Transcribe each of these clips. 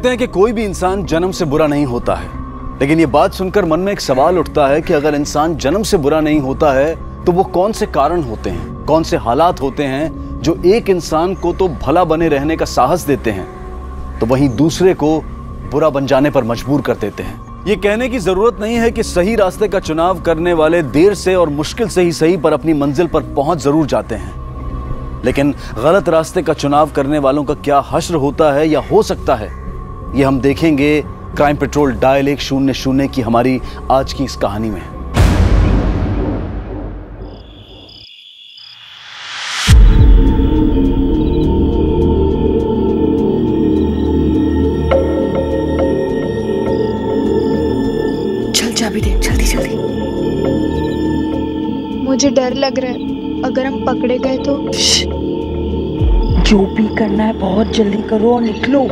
कहते हैं कि कोई भी इंसान जन्म से बुरा नहीं होता है। लेकिन ये बात सुनकर मन में एक सवाल उठता है कि अगर इंसान जन्म से बुरा नहीं होता है तो वो कौन से कारण होते हैं? कौन से हालात होते हैं जो एक इंसान को तो भला बने रहने का साहस देते हैं तो वहीं दूसरे को बुरा बन जाने पर मजबूर कर देते हैं। ये कहने की ज़रूरत नहीं है कि सही रास्ते का चुनाव करने वाले देर से और मुश्किल से ही सही पर अपनी मंजिल पर पहुँच ज़रूर जाते हैं। लेकिन गलत रास्ते का चुनाव करने वालों का क्या हश्र होता है या हो सकता है? ये हम देखेंगे क्राइम पेट्रोल डायल एक शून्य शून्य की हमारी आज की इस कहानी में। चल चाबी दे जल्दी जल्दी। मुझे डर लग रहा है। अगर हम पकड़े गए तो? जो भी करना है बहुत जल्दी करो और निकलो।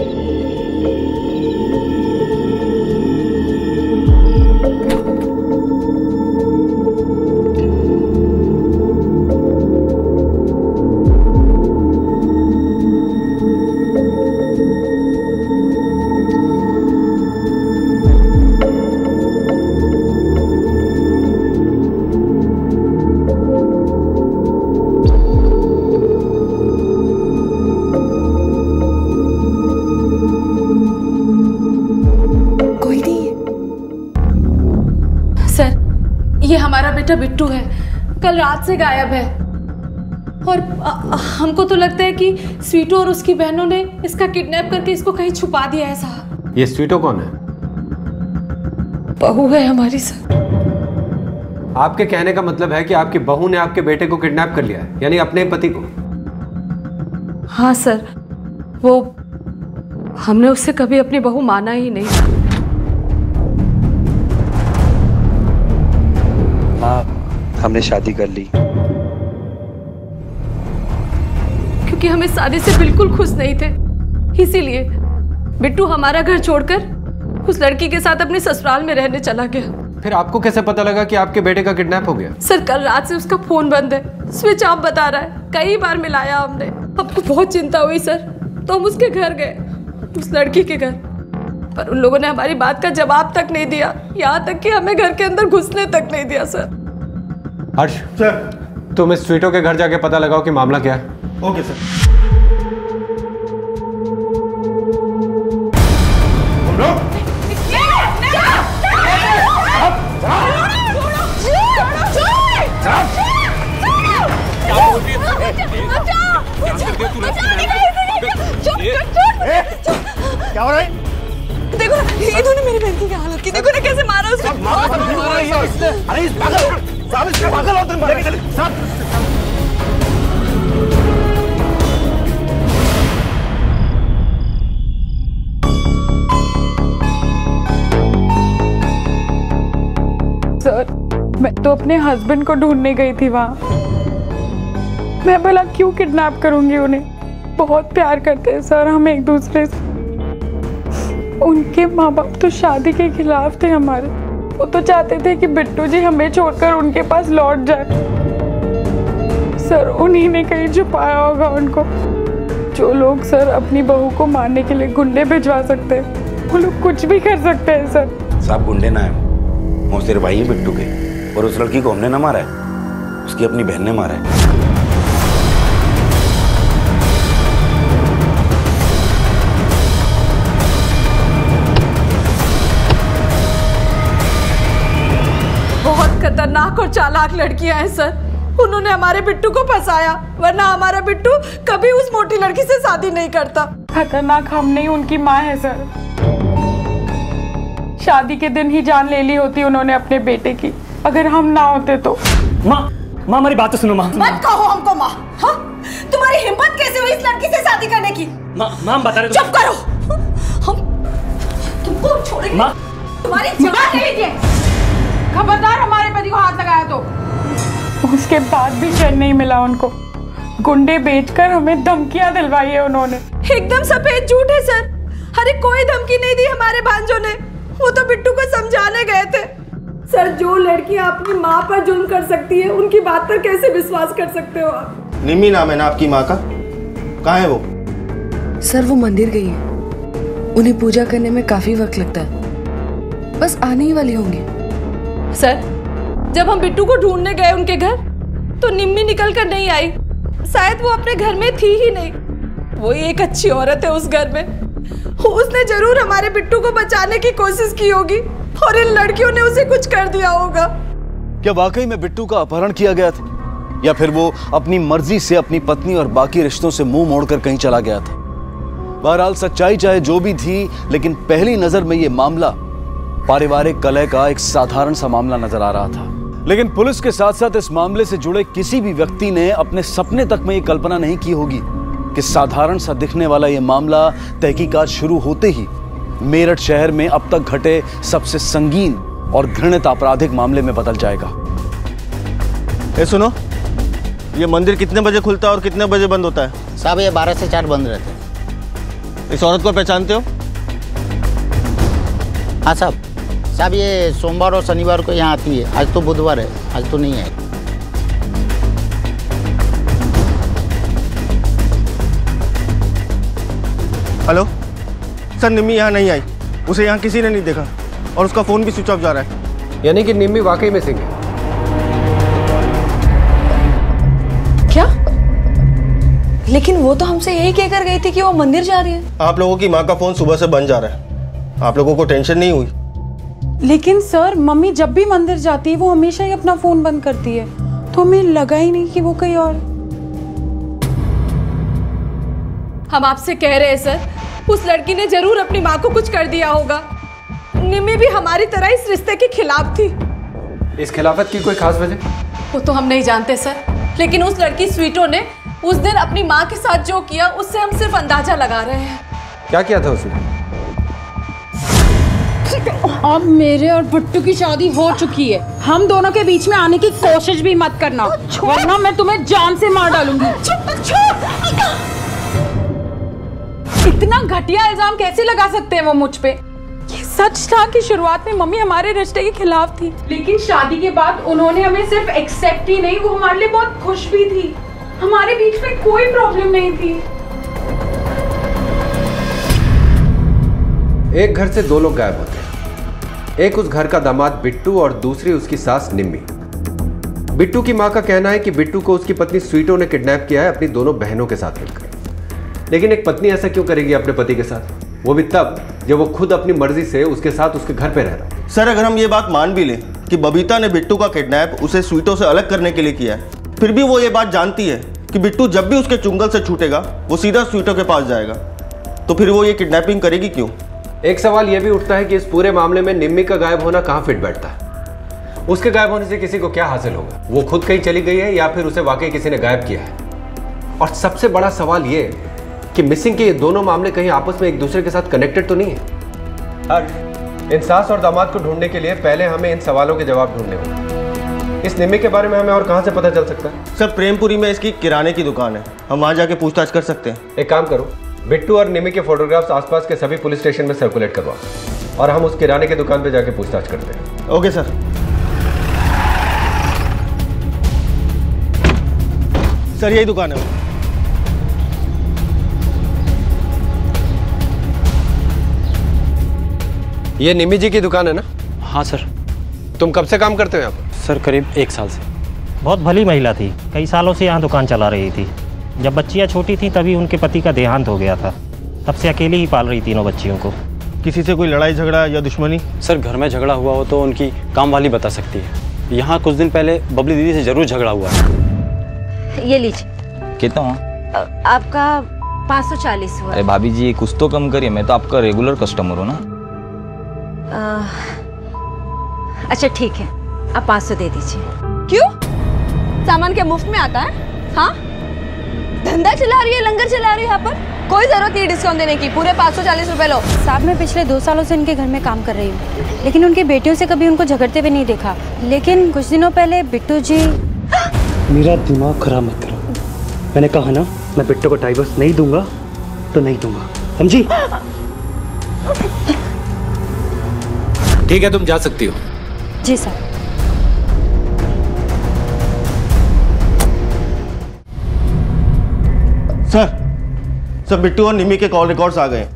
बिट्टू है। कल रात से गायब है। और अ, हमको तो लगता है कि स्वीटू और उसकी बहनों ने इसका किडनैप करके इसको कहीं छुपा दिया है साहब। ये स्वीटो कौन है? बहू है हमारी सर। आपके कहने का मतलब है कि आपकी बहू ने आपके बेटे को किडनैप कर लिया है यानी अपने पति को? हाँ सर। वो हमने उससे कभी अपनी बहू माना ही नहीं हमने शादी कर ली। क्योंकि हम इस शादी से बिल्कुल खुश नहीं थे। इसीलिए बिट्टू हमारा घर छोड़कर उस लड़की के साथ अपने ससुराल में रहने चला गया। फिर आपको कैसे पता लगा कि आपके बेटे का किडनैप हो गया? सर कल रात से उसका फ़ोन बंद है। स्विच ऑफ़ बता रहा है। कई बार मिलाया हमने। हमको बहुत चिंता हुई सर। तो हम उसके घर गए उस लड़की के घर। पर उन लोगों ने हमारी बात का जवाब तक नहीं दिया। यहाँ तक कि हमें घर के अंदर घुसने तक नहीं दिया सर। हर्ष। सर। तुम इस स्वीटो के घर जाके पता लगाओ कि मामला क्या है। Okay sir. क्या हो रहा है? देखो ना इन्होंने मेरी बहन की क्या हालत की देखो ना कैसे मारा उसको अरे इस पागल सर, मैं तो अपने हस्बैंड को ढूँढने गई थी वहाँ। मैं भला क्यों किडनैप करूँगी उन्हें? बहुत प्यार करते हैं सर हम एक दूसरे से। उनके माँ बाप तो शादी के खिलाफ थे हमारे। वो तो चाहते थे कि बिट्टू जी हमें छोड़कर उनके पास लौट जाए। सर, उन्हीं ने कहीं छुपाया होगा उनको। जो लोग सर अपनी बहू को मारने के लिए गुंडे भिजवा सकते हैं, वो लोग कुछ भी कर सकते हैं, सर। साहब, गुंडे ना है। वो सिर्फ़ भाई है बिट्टू के, और उस लड़की को हमने ना मारा है। उसकी अपनी बहन ने मारा है। खतरनाक और चालाक लड़कियाँ हैं सर। उन्होंने हमारे बिट्टू को फंसाया वरना हमारा बिट्टू कभी उस मोटी लड़की से शादी नहीं करता। खतरनाक हम नहीं उनकी माँ है सर। शादी के दिन ही जान ले ली होती उन्होंने अपने बेटे की। अगर हम ना होते तो। माँ माँ हमारी बात तो सुनो माँ। मत कहो हमको माँ। हाँ? तुम्हारी हिम्मत कैसे हुई इस लड़की से शादी करने की? माँ माँ बता रहे चुप करो। हम तुमको छोड़ेंगे। तुम्हारी जवान नहीं थे खबरदार हमारे पति को हाथ लगाया तो? उसके बाद भी चैन नहीं मिला उनको। गुंडे बेचकर हमें धमकियाँ दिलवाई है उन्होंने। एकदम सफ़ेद झूठ है सर। अरे कोई धमकी नहीं दी हमारे भांजों ने। वो तो बिट्टू को समझाने गए थे। सर जो लड़कियाँ अपनी माँ पर जुल्म कर सकती है उनकी बात पर कैसे विश्वास कर सकते हो आप? निम्मी नाम है ना आपकी माँ का? कहाँ है वो? सर वो मंदिर गई है। उन्हें पूजा करने में काफ़ी वक्त लगता है। बस आने ही वाली होंगी। सर जब हम बिट्टू को ढूँढने गए उनके घर तो निम्मी निकल कर नहीं आई। शायद वो अपने घर में थी ही नहीं। वो एक अच्छी औरत है उस घर में। उसने ज़रूर हमारे बिट्टू को बचाने की कोशिश की होगी, और इन लड़कियों ने उसे कुछ कर दिया होगा। क्या वाकई में बिट्टू का अपहरण किया गया था? या फिर वो अपनी मर्ज़ी से अपनी पत्नी और बाकी रिश्तों से मुँह मोड़कर कहीं चला गया था? बहरहाल, सच्चाई चाहे जो भी थी, लेकिन पहली नज़र में ये मामला पारिवारिक कलह का एक साधारण सा मामला नज़र आ रहा था। लेकिन पुलिस के साथ साथ इस मामले से जुड़े किसी भी व्यक्ति ने अपने सपने तक में ये कल्पना नहीं की होगी कि साधारण सा दिखने वाला ये मामला तहकीकात शुरू होते ही मेरठ शहर में अब तक घटे सबसे संगीन और घृणित आपराधिक मामले में बदल जाएगा। ए सुनो। ये मंदिर कितने बजे खुलता है और कितने बजे बंद होता है? साहब ये बारह से चार बंद रहते हैं। इस औरत को पहचानते हो? हाँ साहब। साहब ये सोमवार और शनिवार को यहाँ आती है। आज तो बुधवार है आज तो नहीं है। हेलो? सर निम्मी यहाँ नहीं आई। उसे यहाँ किसी ने नहीं देखा और उसका फ़ोन भी स्विच ऑफ़ जा रहा है। यानी कि निम्मी वाकई में सिंह है। क्या? लेकिन वो तो हमसे यही कहकर गई थी कि वो मंदिर जा रही है। आप लोगों की माँ का फ़ोन सुबह से बंद जा रहा है। आप लोगों को टेंशन नहीं हुई? लेकिन सर मम्मी जब भी मंदिर जाती है वो हमेशा ही अपना फ़ोन बंद करती है। तो हमें लगा ही नहीं कि वो कहीं और। हम आपसे कह रहे हैं सर उस लड़की ने ज़रूर अपनी माँ को कुछ कर दिया होगा। निमी भी हमारी तरह इस रिश्ते के खिलाफ थी। इस खिलाफत की कोई खास वजह? वो तो हम नहीं जानते सर। लेकिन उस लड़की स्वीटो ने उस दिन अपनी माँ के साथ जो किया उससे हम सिर्फ़ अंदाज़ा लगा रहे हैं। क्या किया था उसने? अब मेरे और भुट्टू की शादी हो चुकी है। हम दोनों के बीच में आने की कोशिश भी मत करना वरना मैं तुम्हें जान से मार डालूँगी। इतना घटिया इल्ज़ाम कैसे लगा सकते हैं वो मुझ पे? ये सच था कि शुरुआत में मम्मी हमारे रिश्ते के खिलाफ थी लेकिन शादी के बाद उन्होंने हमें सिर्फ़ एक्सेप्ट ही नहीं वो हमारे लिए बहुत खुश भी थी। हमारे बीच में कोई प्रॉब्लम नहीं थी। एक घर से दो लोग गायब होते। एक उस घर का दामाद बिट्टू और दूसरी उसकी सास निम्मी। बिट्टू की माँ का कहना है कि बिट्टू को उसकी पत्नी स्वीटो ने किडनैप किया है अपनी दोनों बहनों के साथ मिलकर। लेकिन एक पत्नी ऐसा क्यों करेगी अपने पति के साथ? वो भी तब, जब वो खुद अपनी मर्ज़ी से उसके साथ उसके घर पे रह रहा है। सर, अगर हम ये बात मान भी लें कि बबीता ने बिट्टू का किडनैप उसे स्वीटो से अलग करने के लिए किया है, फिर भी वो ये बात जानती है कि बिट्टू जब भी उसके चुंगल से छूटेगा, वो सीधा स्वीटो के पास जाएगा। तो फिर वो ये किडनैपिंग करेगी क्यों? एक सवाल यह भी उठता है कि इस पूरे मामले में निम्मी का गायब होना कहाँ फिट बैठता है? उसके गायब होने से किसी को क्या हासिल होगा? वो खुद कहीं चली गई है या फिर उसे वाकई किसी ने गायब किया है? और सबसे बड़ा सवाल ये कि मिसिंग के ये दोनों मामले कहीं आपस में एक दूसरे के साथ कनेक्टेड तो नहीं है? हर इन सास और दामाद को ढूँढने के लिए पहले हमें इन सवालों के जवाब ढूँढने होंगे। इस निम्मी के बारे में हमें और कहाँ से पता चल सकता है? सर प्रेमपुरी में इसकी किराने की दुकान है। हम वहाँ जाके पूछताछ कर सकते हैं। एक काम करो बिट्टू और निमी के फोटोग्राफ्स आसपास के सभी पुलिस स्टेशन में सर्कुलेट करवाओ। और हम उस किराने की दुकान पे जाके पूछताछ करते हैं। ओके सर सर यही दुकान है। ये निमी जी की दुकान है ना? हाँ सर तुम कब से काम करते हो यहाँ पर? सर करीब एक साल से। बहुत भली महिला थी। कई सालों से यहाँ दुकान चला रही थी। जब बच्चियाँ छोटी थीं तभी उनके पति का देहांत हो गया था। तब से अकेले ही पाल रही तीनों बच्चियों को। किसी से कोई लड़ाई झगड़ा या दुश्मनी? सर घर में झगड़ा हुआ हो तो उनकी काम वाली बता सकती है। यहाँ कुछ दिन पहले बबली दीदी से ज़रूर झगड़ा हुआ है। ये लीजिए। कितना अ, आपका पाँच सौ चालीस हुआ। अरे भाभी जी कुछ तो कम करिए मैं तो आपका रेगुलर कस्टमर हूँ ना। अ, अच्छा ठीक है। आप पाँच सौ दे दीजिए। क्यों? सामान क्या मुफ़्त में आता है? हाँ? धंधा चला रही है लंगर चला रही है यहाँ पर? कोई ज़रूरत नहीं डिस्काउंट देने की पूरे पाँच सौ चालीस रुपए लो। साहब मैं पिछले दो सालों से इनके घर में काम कर रही हूँ लेकिन उनके बेटियों से कभी उनको झगड़ते हुए नहीं देखा। लेकिन कुछ दिनों पहले बिट्टू जी मेरा दिमाग खराब मत करो। मैंने कहा ना मैं बिट्टू को डाइवर्स नहीं दूँगा तो नहीं दूँगा। समझी? ठीक है तुम जा सकती हो। जी सर। सर सर बिट्टू और निमी के कॉल रिकॉर्ड्स आ गए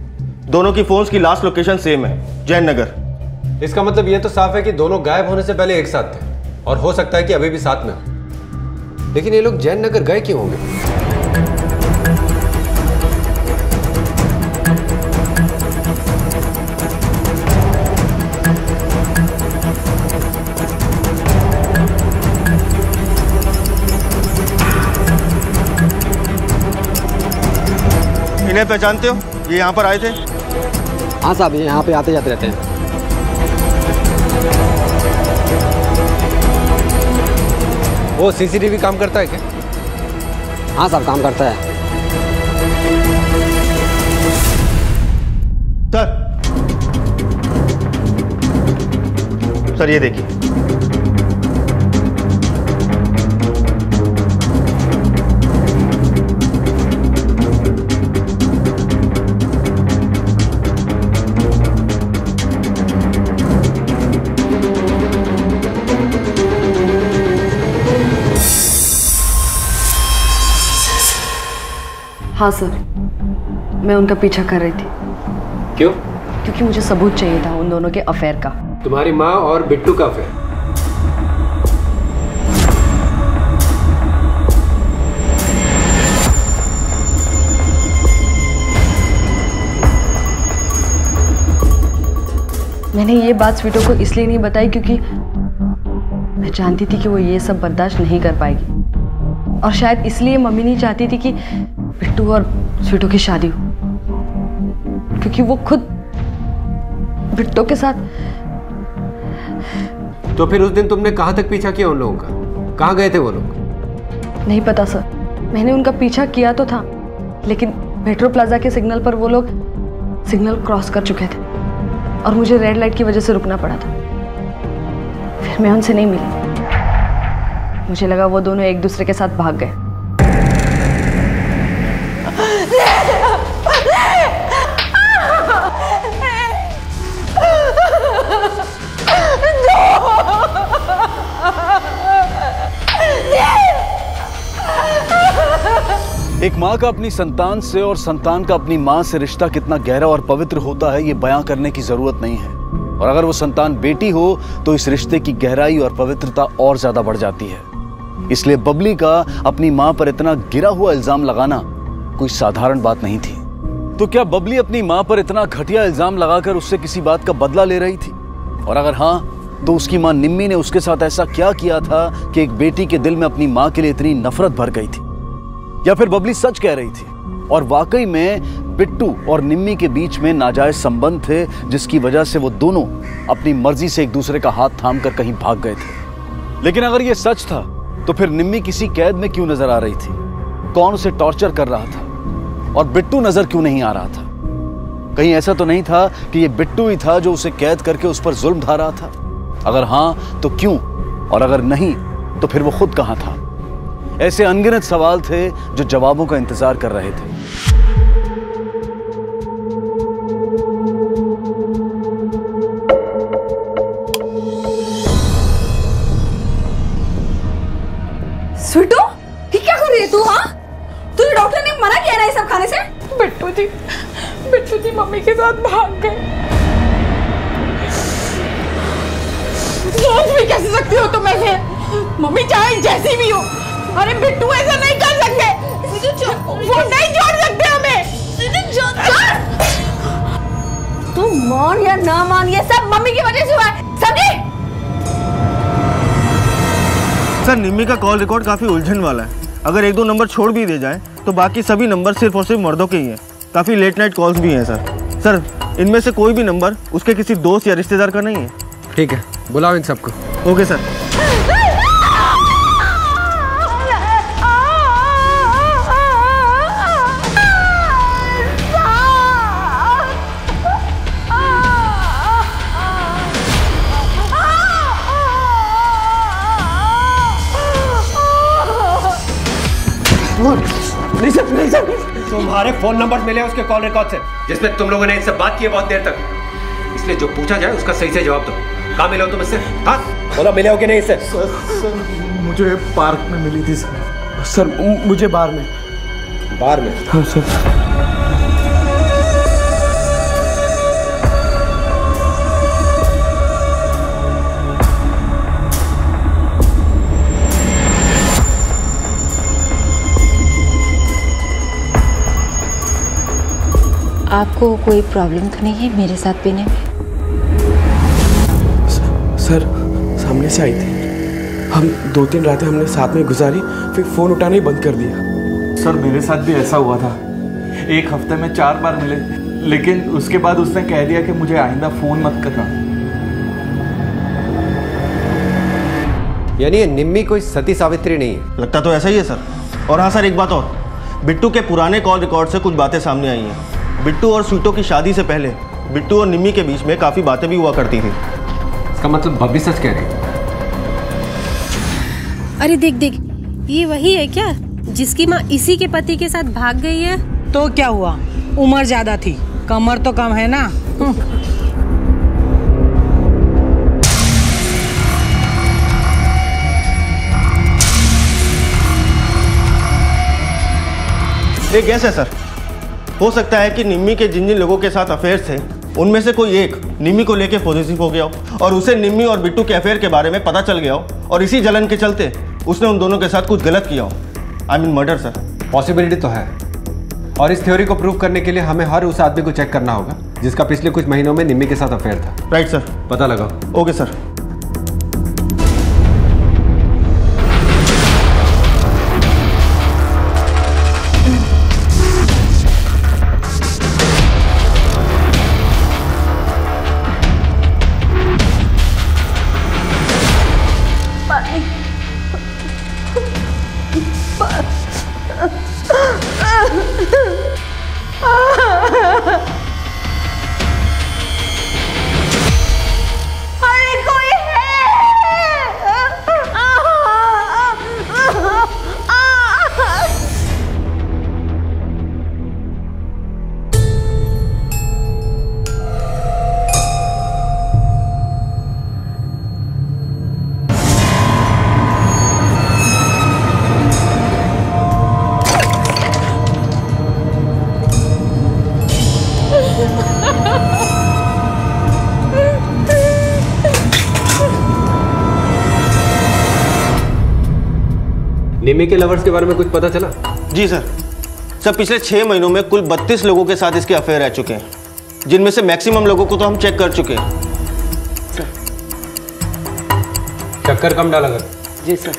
दोनों की फोन्स की लास्ट लोकेशन सेम है जैन नगर इसका मतलब ये तो साफ़ है कि दोनों गायब होने से पहले एक साथ थे, और हो सकता है कि अभी भी साथ में लेकिन ये लोग जैन नगर गए क्यों होंगे? इन्हें पहचानते हो? ये यहाँ पर आए थे? हाँ साहब ये यहाँ पे आते जाते रहते हैं। वो सीसीटीवी काम करता है क्या? हाँ साहब काम करता है। सर। सर ये देखिए। हाँ सर। मैं उनका पीछा कर रही थी। क्यों? क्योंकि मुझे सबूत चाहिए था उन दोनों के अफेयर का। तुम्हारी माँ और बिट्टू का फिर मैंने ये बात स्वीटो को इसलिए नहीं बताई क्योंकि मैं जानती थी कि वो ये सब बर्दाश्त नहीं कर पाएगी। और शायद इसलिए मम्मी नहीं चाहती थी कि बिट्टू और स्वीटो की शादी हो। क्योंकि वो खुद बिट्टो के साथ तो फिर उस दिन तुमने कहाँ तक पीछा किया उन लोगों का? कहाँ गए थे वो लोग? नहीं पता सर। मैंने उनका पीछा किया तो था लेकिन मेट्रो प्लाजा के सिग्नल पर वो लोग सिग्नल क्रॉस कर चुके थे और मुझे रेड लाइट की वजह से रुकना पड़ा था। फिर मैं उनसे नहीं मिली। मुझे लगा वो दोनों एक दूसरे के साथ भाग गए। एक माँ का अपनी संतान से और संतान का अपनी माँ से रिश्ता कितना गहरा और पवित्र होता है, ये बयां करने की ज़रूरत नहीं है। और अगर वो संतान बेटी हो तो इस रिश्ते की गहराई और पवित्रता और ज़्यादा बढ़ जाती है। इसलिए बबली का अपनी माँ पर इतना गिरा हुआ इल्ज़ाम लगाना कोई साधारण बात नहीं थी। तो क्या बबली अपनी माँ पर इतना घटिया इल्ज़ाम लगाकर उससे किसी बात का बदला ले रही थी? और अगर हाँ तो उसकी माँ निम्मी ने उसके साथ ऐसा क्या किया था कि एक बेटी के दिल में अपनी माँ के लिए इतनी नफरत भर गई थी? या फिर बबली सच कह रही थी। और वाकई में बिट्टू और निम्मी के बीच में नाजायज संबंध थे, जिसकी वजह से वो दोनों अपनी मर्ज़ी से एक दूसरे का हाथ थाम कर कहीं भाग गए थे। लेकिन अगर ये सच था तो फिर निम्मी किसी कैद में क्यों नज़र आ रही थी? कौन उसे टॉर्चर कर रहा था? और बिट्टू नज़र क्यों नहीं आ रहा था? कहीं ऐसा तो नहीं था कि ये बिट्टू ही था जो उसे कैद करके उस पर जुल्म ढा रहा था? अगर हाँ तो क्यों? और अगर नहीं तो फिर वो खुद कहाँ था? ऐसे अनगिनत सवाल थे जो जवाबों का इंतज़ार कर रहे थे। स्वीटू ये क्या कर रही है तू हाँ? तुझे डॉक्टर ने मना किया ना ये सब खाने से? बिट्टू जी बिट्टू जी मम्मी के साथ भाग गए। सोच भी कैसे सकती हो तुम ऐसे? मम्मी चाहे जैसी भी हो। अरे बिट्टू ऐसा नहीं कर सकते। वो नहीं छोड़ सकते हमें। तू मान या ना मान ये सब मम्मी की वजह से हुआ है। समझी? सर निम्मी का कॉल रिकॉर्ड काफ़ी उलझन वाला है। अगर एक दो नंबर छोड़ भी दे जाए तो बाकी सभी नंबर सिर्फ़ और सिर्फ़ मर्दों के ही हैं। काफ़ी लेट नाइट कॉल्स भी हैं सर। सर इनमें से कोई भी नंबर उसके किसी दोस्त या रिश्तेदार का नहीं है। ठीक है बुलाओ इन सबको। ओके सर नहीं सर नहीं सर तुम्हारे फ़ोन नंबर मिले उसके कॉल रिकॉर्ड से। जिसमें तुम लोगों ने इनसे बात की है बहुत देर तक। इसलिए जो पूछा जाए उसका सही से जवाब दो। कहाँ मिले हो तुम इससे? हाँ बोलो मिले हो कि नहीं इससे? सर सर मुझे पार्क में मिली थी सर। सर मुझे बार में। बार में? हाँ सर। आपको कोई प्रॉब्लम तो नहीं है मेरे साथ पीने में? सर सामने से आई थी। हम दो तीन रातें हमने साथ में गुजारी फिर फ़ोन उठाना ही बंद कर दिया। सर मेरे साथ भी ऐसा हुआ था। एक हफ़्ते में चार बार मिले लेकिन उसके बाद उसने कह दिया कि मुझे आइंदा फ़ोन मत करना। यानी ये निम्मी कोई सती सावित्री नहीं है। लगता तो ऐसा ही है सर। और हाँ सर एक बात और। बिट्टू के पुराने कॉल रिकॉर्ड से कुछ बातें सामने आई हैं। बिट्टू और स्वीटो की शादी से पहले बिट्टू और निम्मी के बीच में काफ़ी बातें भी हुआ करती थी। इसका मतलब बब्बी सच कह रही अरे देख देख ये वही है क्या? जिसकी माँ इसी के पति के साथ भाग गई है? तो क्या हुआ? उम्र ज़्यादा थी। कमर तो कम है ना? एक गैस है सर। हो सकता है कि निम्मी के जिन जिन लोगों के साथ अफेयर थे उनमें से कोई एक निम्मी को लेके पॉजिटिव हो गया हो और उसे निम्मी और बिट्टू के अफेयर के बारे में पता चल गया हो और इसी जलन के चलते उसने उन दोनों के साथ कुछ गलत किया हो। I mean murder sir possibility तो है। और इस थ्योरी को प्रूव करने के लिए हमें हर उस आदमी को चेक करना होगा जिसका पिछले कुछ महीनों में निम्मी के साथ अफेयर था। राइट सर पता लगा ओके सर निम्मी के लवर्स के बारे में कुछ पता चला? जी सर। सर पिछले छः महीनों में कुल बत्तीस लोगों के साथ इसके अफेयर रह चुके हैं। जिनमें से मैक्सिमम लोगों को तो हम चेक कर चुके हैं। चक्कर कम डाला कर जी सर।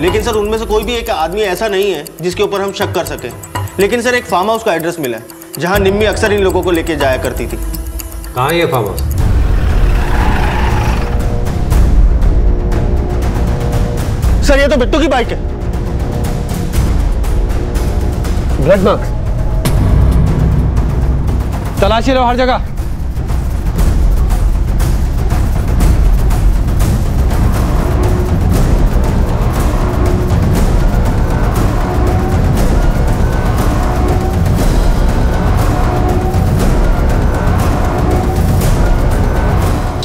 लेकिन सर उनमें से कोई भी एक आदमी ऐसा नहीं है जिसके ऊपर हम शक कर सके। लेकिन सर एक फार्म हाउस का एड्रेस मिला है जहाँ निम्मी अक्सर इन लोगों को लेके जाया करती थी। कहाँ ये फार्म हाउस सर, ये तो बिट्टू की बाइक है। ब्लड मार्क्स तलाशी लो हर जगह।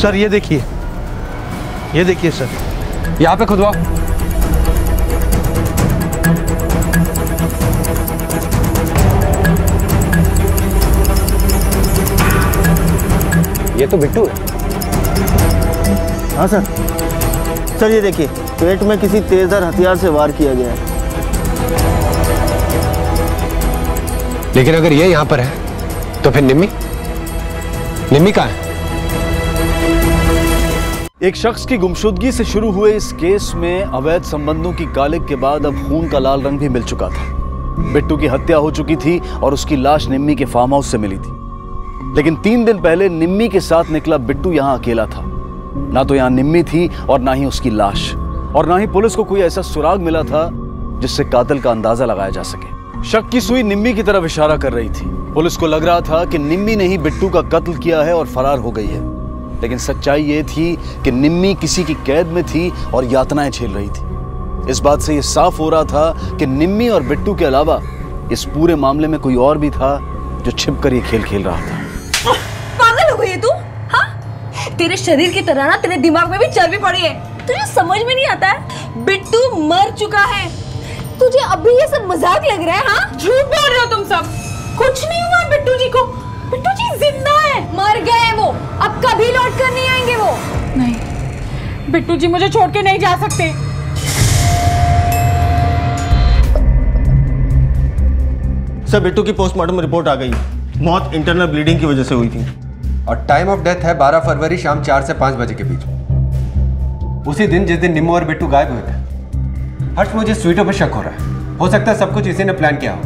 सर, ये देखिए। ये देखिए, सर। यहाँ पे खुदवाओ। ये तो बिट्टू। है हाँ सर। सर ये देखिए पेट में किसी तेजर हथियार से वार किया गया है। लेकिन अगर ये यहाँ पर है तो फिर निम्मी? निम्मी कहाँ है? एक शख्स की गुमशुदगी से शुरू हुए इस केस में अवैध संबंधों की कालिक के बाद अब खून का लाल रंग भी मिल चुका था। बिट्टू की हत्या हो चुकी थी और उसकी लाश निम्मी के फार्म हाउस से मिली थी। लेकिन तीन दिन पहले निम्मी के साथ निकला बिट्टू यहाँ अकेला था। ना तो यहाँ निम्मी थी और ना ही उसकी लाश। और ना ही पुलिस को कोई ऐसा सुराग मिला था जिससे कातिल का अंदाज़ा लगाया जा सके। शक की सुई निम्मी की तरफ़ इशारा कर रही थी। पुलिस को लग रहा था कि निम्मी ने ही बिट्टू का कत्ल किया है और फरार हो गई है। लेकिन सच्चाई ये थी कि निम्मी किसी की कैद में थी और यातनाएँ झेल रही थी। इस बात से यह साफ़ हो रहा था कि निम्मी और बिट्टू के अलावा इस पूरे मामले में कोई और भी था जो छिप कर ये खेल खेल रहा था पागल हो गई है तू हाँ तेरे शरीर की तरह ना तेरे दिमाग में भी चर्बी पड़ी है। तुझे समझ में नहीं आता है? बिट्टू मर चुका है। तुझे अभी ये सब मज़ाक लग रहा है हाँ? झूठ बोल रहे हो तुम सब। कुछ नहीं हुआ बिट्टू जी को। बिट्टू जी ज़िंदा है। मर गए हैं वो। अब कभी लौट कर नहीं आएँगे वो। नहीं। बिट्टू जी मुझे छोड़ के नहीं जा सकते। सर बिट्टू की पोस्टमार्टम रिपोर्ट आ गई। मौत इंटरनल ब्लीडिंग की वजह से हुई थी। और टाइम ऑफ़ डेथ है 12 फरवरी शाम चार से पाँच बजे के बीच। उसी दिन जिस दिन निम्मो और बिट्टू गायब हुए थे हर्ष मुझे स्वीटों पर शक हो रहा है। हो सकता है सब कुछ इसी ने प्लान किया हो।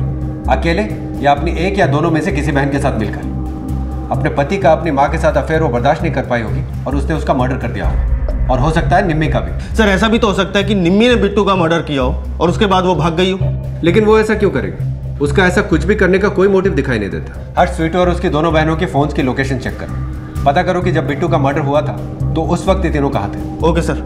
अकेले या अपनी एक या दोनों में से किसी बहन के साथ मिलकर। अपने पति का अपनी माँ के साथ अफेयर वो बर्दाश्त नहीं कर पाई होगी और उसने उसका मर्डर कर दिया होगा। और हो सकता है निम्मी का भी। सर ऐसा भी तो हो सकता है कि निम्मी ने बिट्टू का मर्डर किया हो और उसके बाद वो भाग गई हो। लेकिन वो ऐसा क्यों करेगी? उसका ऐसा कुछ भी करने का कोई मोटिव दिखाई नहीं देता। हर स्वीट और उसकी दोनों बहनों के फ़ोन की लोकेशन चेक कर। पता करो कि जब बिट्टू का मर्डर हुआ था तो उस वक्त ये तीनों कहा थे? ओके सर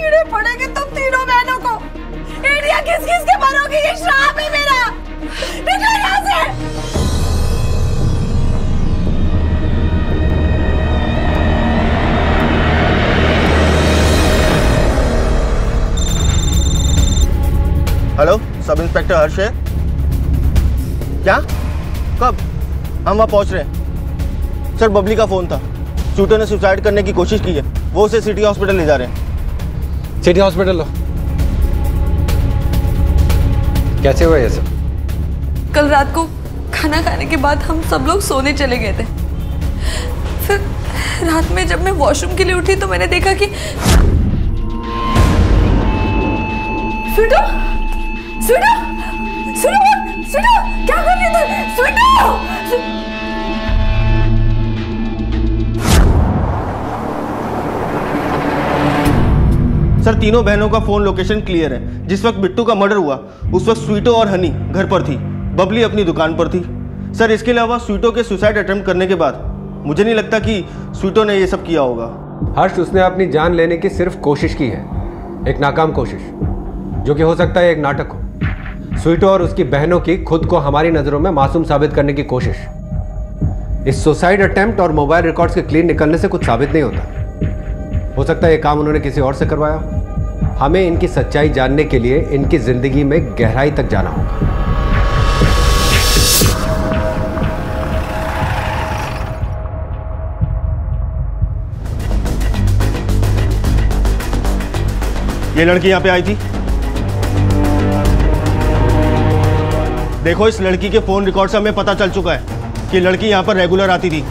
कीड़े पड़ेंगे तुम तीनों बहनों को। एरिया किस किस के मरोगी, ये श्राप है मेरा। निकलो यहाँ से। हेलो, सब इंस्पेक्टर हर्ष है? क्या? कब? हम वहाँ पहुँच रहे हैं। सर, बबली का फ़ोन था। शूटर ने सुसाइड करने की कोशिश की है। वो उसे सिटी हॉस्पिटल ले जा रहे हैं। सिटी हॉस्पिटल लो। कैसे हुआ ये सब? कल रात को खाना खाने के बाद हम सब लोग सोने चले गए थे। फिर रात में जब मैं वॉशरूम के लिए उठी तो मैंने देखा कि स्वीटो स्वीटो स्वीटो स्वीटो क्या कर रही है तू स्वीटो सर, तीनों बहनों का फ़ोन लोकेशन क्लियर है। जिस वक्त बिट्टू का मर्डर हुआ, उस वक्त स्वीटो और हनी घर पर थी। बबली अपनी दुकान पर थी। सर, इसके अलावा स्वीटो के सुसाइड अटेम्प्ट करने के बाद, मुझे नहीं लगता कि स्वीटो ने ये सब किया होगा। हर्ष, उसने अपनी जान लेने की सिर्फ़ कोशिश की है। एक नाकाम कोशिश, जो कि हो सकता है एक नाटक हो। स्वीटो और उसकी बहनों की खुद को हमारी नज़रों में मासूम साबित करने की कोशिश। इस सुसाइड अटेम्प्ट और मोबाइल रिकॉर्ड्स के क्लीन निकलने से कुछ साबित नहीं होता। हो सकता है ये काम उन्होंने किसी और से करवाया हमें इनकी सच्चाई जानने के लिए इनकी ज़िंदगी में गहराई तक जाना होगा। ये लड़की यहाँ पे आई थी। देखो, इस लड़की के फ़ोन रिकॉर्ड से हमें पता चल चुका है कि लड़की यहाँ पर रेगुलर आती थी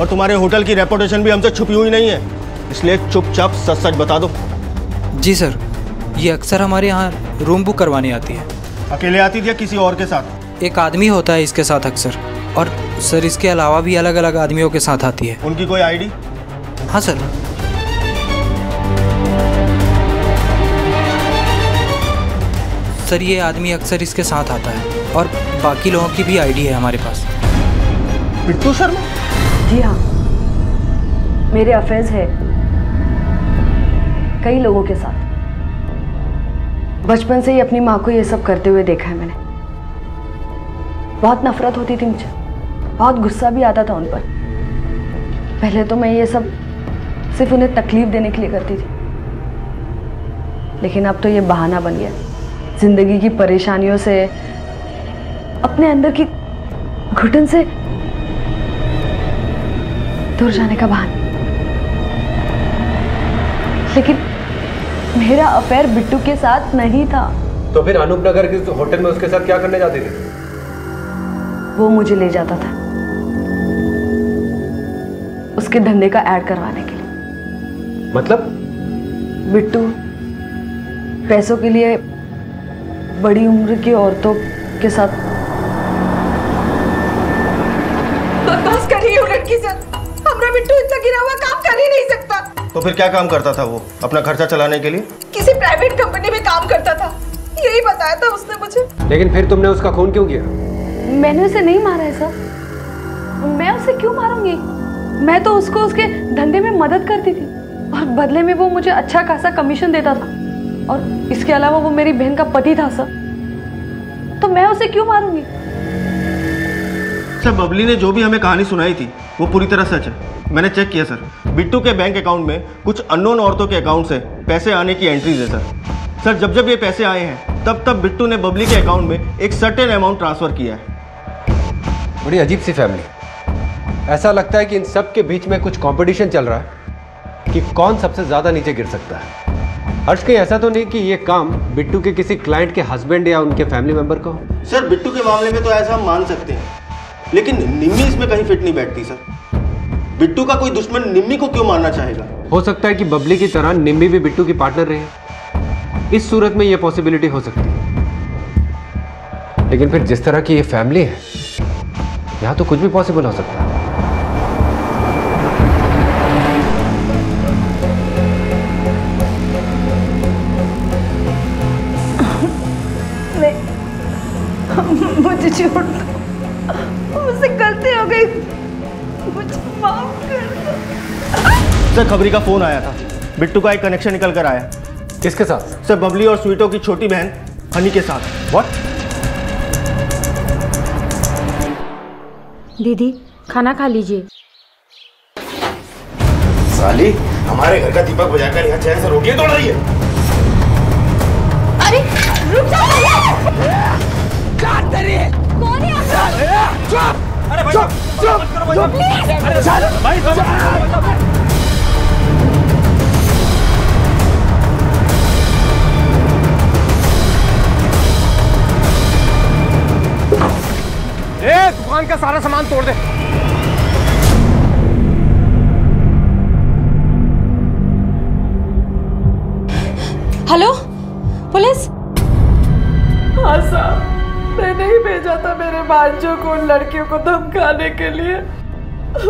और तुम्हारे होटल की रेपुटेशन भी हमसे छुपी हुई नहीं है। इसलिए चुपचाप सच सच बता दो। जी सर ये अक्सर हमारे यहाँ रूम बुक करवाने आती है। अकेले आती थी या किसी और के साथ? एक आदमी होता है इसके साथ अक्सर और सर इसके अलावा भी अलग अलग आदमियों के साथ आती है। उनकी कोई आईडी हाँ सर। सर ये आदमी अक्सर इसके साथ आता है और बाकी लोगों की भी आईडी है हमारे पास। बिट्टू शर्मा? जी हाँ। मेरे अफेयर्स है। कई लोगों के साथ। बचपन से ही अपनी माँ को ये सब करते हुए देखा है मैंने। बहुत नफरत होती थी मुझे। बहुत गुस्सा भी आता था उन पर। पहले तो मैं ये सब सिर्फ़ उन्हें तकलीफ़ देने के लिए करती थी। लेकिन अब तो ये बहाना बन गया। ज़िंदगी की परेशानियों से, अपने अंदर की घुटन से दूर जाने का बहाना। लेकिन मेरा अफेयर बिट्टू के साथ नहीं था। तो फिर अनूप नगर के होटल में उसके साथ क्या करने जाती थी? वो मुझे ले जाता था। उसके धंधे का ऐड करवाने के लिए। मतलब? बिट्टू पैसों के लिए बड़ी उम्र की औरतों के साथ बकवास कर रही है लड़की से हमरा बिट्टू इतना गिरा हुआ काम कर ही नहीं सकता। तो फिर क्या काम करता था वो? अपना खर्चा चलाने के लिए? किसी प्राइवेट कंपनी में काम करता था। यही बताया था उसने मुझे। लेकिन फिर तुमने उसका खून क्यों किया? मैंने उसे नहीं मारा है सर मैं उसे क्यों मारूँगी? मैं तो उसको उसके धंधे में मदद करती थी। और बदले में वो मुझे अच्छा खासा कमीशन देता था। और इसके अलावा वो मेरी बहन का पति था सर। तो मैं उसे क्यों मारूँगी? सर बबली ने जो भी हमें कहानी सुनाई थी वो पूरी तरह सच है। मैंने चेक किया सर। बिट्टू के बैंक अकाउंट में कुछ अननोन औरतों के अकाउंट से पैसे आने की एंट्रीज है सर। सर जब जब ये पैसे आए हैं तब तब बिट्टू ने बबली के अकाउंट में एक सर्टेन अमाउंट ट्रांसफ़र किया है। बड़ी अजीब सी फैमिली ऐसा लगता है कि इन सब के बीच में कुछ कंपटीशन चल रहा है कि कौन सबसे ज़्यादा नीचे गिर सकता है। हर्ष कहीं ऐसा तो नहीं कि ये काम बिट्टू के किसी क्लाइंट के हस्बैंड या उनके फैमिली मेंबर का हो? सर बिट्टू के मामले में तो ऐसा हम मान सकते हैं। लेकिन निम्मी इसमें कहीं फिट नहीं बैठती सर। बिट्टू का कोई दुश्मन निम्मी को क्यों मारना चाहेगा? हो सकता है कि बबली की तरह निम्मी भी बिट्टू की पार्टनर रहे। इस सूरत में यह पॉसिबिलिटी हो सकती है। लेकिन फिर जिस तरह की ये फैमिली है यहाँ तो कुछ भी पॉसिबल हो सकता है। नहीं मुझे छोड़ दो। गई मुझे माफ़ कर दो। सर खबरी का फ़ोन आया था। बिट्टू का एक कनेक्शन निकल कर आया। किसके साथ? सर बबली और स्वीटो की छोटी बहन हनी के साथ। व्हाट दीदी खाना खा लीजिए। साली हमारे घर का दीपक बुझाकर यहाँ चैन से रोटियाँ तोड़ रही है। अरे रुक जाओ। कौन है आप? चुप। चुप चुप चुप चल भाई ए दुकान का सारा सामान तोड़ दे। Hello police? हाँ साहब मैंने ही भेजा था मेरे बांझों को उन लड़कियों को धमकाने के लिए।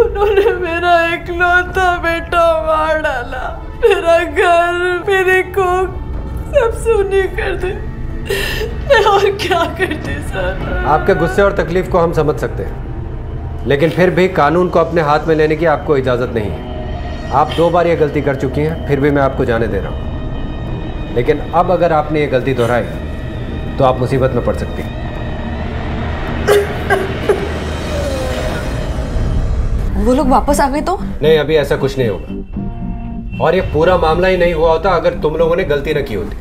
उन्होंने मेरा इकलौता बेटा मार डाला। मेरा घर, मेरे को सब सुनी कर दी। मैं और क्या करती सर? आपके गुस्से और तकलीफ़ को हम समझ सकते हैं। लेकिन फिर भी कानून को अपने हाथ में लेने की आपको इजाज़त नहीं है। आप दो बार ये गलती कर चुकी हैं, फिर भी मैं आपको जाने दे रहा हूँ। लेकिन अब अगर आपने ये गलती दोहराई तो आप मुसीबत में पड़ सकती हैं। वो लोग वापस आ गए तो? नहीं अभी ऐसा कुछ नहीं होगा। और ये पूरा मामला ही नहीं हुआ होता अगर तुम लोगों ने गलती न की होती।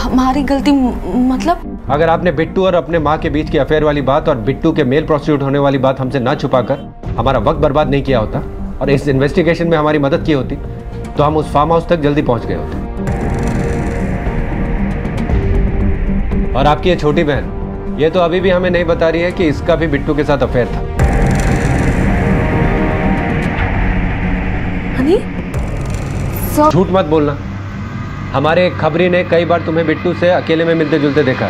हमारी गलती मतलब? अगर आपने बिट्टू और अपने माँ के बीच की अफेयर वाली बात और बिट्टू के मेल प्रोस्टिट्यूट होने वाली बात हमसे ना छुपाकर हमारा वक्त बर्बाद नहीं किया होता और इस इन्वेस्टिगेशन में हमारी मदद की होती तो हम उस फार्म हाउस तक जल्दी पहुँच गए होते। और आपकी ये छोटी बहन ये तो अभी भी हमें नहीं बता रही है कि इसका भी बिट्टू के साथ अफेयर था। झूठ मत बोलना। हमारे खबरी ने कई बार तुम्हें बिट्टू से अकेले में मिलते जुलते देखा।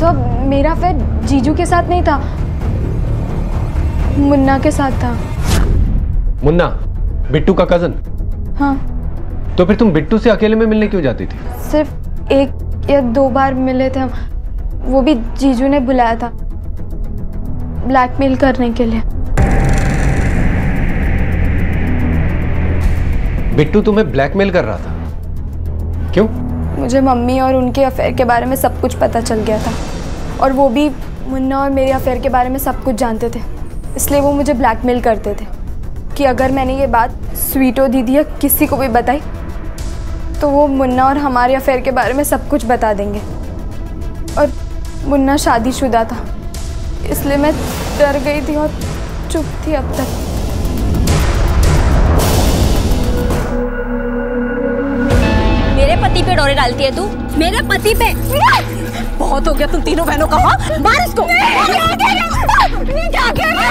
सब मेरा फिर जीजू के साथ नहीं था। मुन्ना के साथ था। मुन्ना बिट्टू का कज़न हाँ। तो फिर तुम बिट्टू से अकेले में मिलने क्यों जाती थी? सिर्फ़ एक या दो बार मिले थे हम। वो भी जीजू ने बुलाया था। ब्लैकमेल करने के लिए। बिट्टू तुम्हें ब्लैकमेल कर रहा था। क्यों? मुझे मम्मी और उनके अफेयर के बारे में सब कुछ पता चल गया था। और वो भी मुन्ना और मेरे अफेयर के बारे में सब कुछ जानते थे। इसलिए वो मुझे ब्लैकमेल करते थे कि अगर मैंने ये बात स्वीटो दीदी या किसी को भी बताई तो वो मुन्ना और हमारे अफेयर के बारे में सब कुछ बता देंगे। और मुन्ना शादीशुदा था। इसलिए मैं डर गई थी और चुप थी अब तक। पति पे डोरे डालती है तू? मेरे पति पे? बहुत हो गया तुम तीनों बहनों का हाँ? मार इसको! क्या कह रहे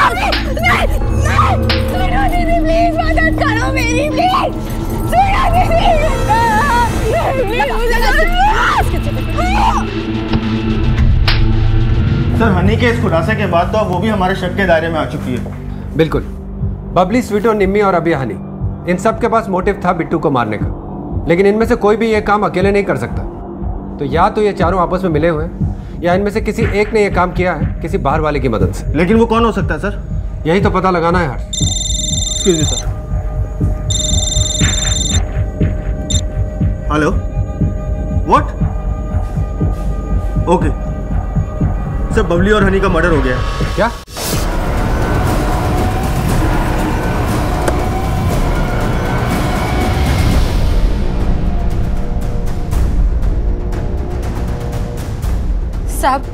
नहीं नहीं दीदी प्लीज़ मदद करो मेरी प्लीज़ सर हनी के इस खुलासे के बाद तो अब वो भी हमारे शक के दायरे में आ चुकी है। बिल्कुल। बबली स्वीटो निम्मी और अभी हनी इन सब के पास मोटिव था बिट्टू को मारने का। लेकिन इनमें से कोई भी ये काम अकेले नहीं कर सकता। तो या तो ये चारों आपस में मिले हुए हैं या इनमें से किसी एक ने ये काम किया है किसी बाहर वाले की मदद से। लेकिन वो कौन हो सकता है सर? यही तो पता लगाना है Harsh. Me sir hello what okay sir Babli और हनी का मर्डर हो गया है। क्या? साहब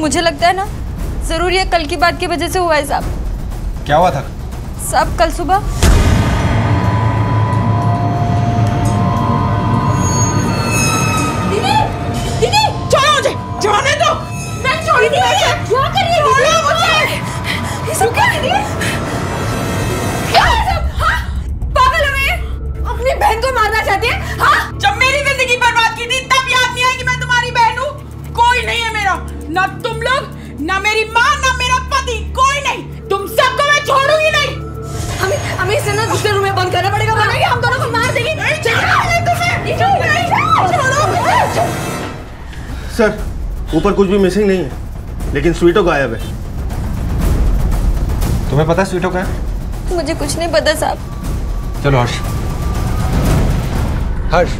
मुझे लगता है ना ज़रूर ये कल की बात की वजह से हुआ है साहब। क्या हुआ था? साहब कल सुबह दीदी दीदी छोड़ो मुझे जाने दो। मैं छोड़ दी क्या कर रही है दीदी मुझे। सब क्या दीदी। क्या सब? पागल हो अपनी बहन को मारना चाहती है? हाँ? जब मेरी ज़िंदगी बर्बाद की थी तब ना तुम लोग ना मेरी माँ ना मेरा पति कोई नहीं तुम सबको मैं छोड़ूँगी नहीं हमें हमें इसे ना दूसरे रूम में बंद करना पड़ेगा वरना ये हम दोनों को मार देगी छोड़ो सर ऊपर कुछ भी मिसिंग नहीं है लेकिन स्वीटो गायब है तुम्हें पता है स्वीटो का है मुझे कुछ नहीं पता साहब चलो हर्ष हर्ष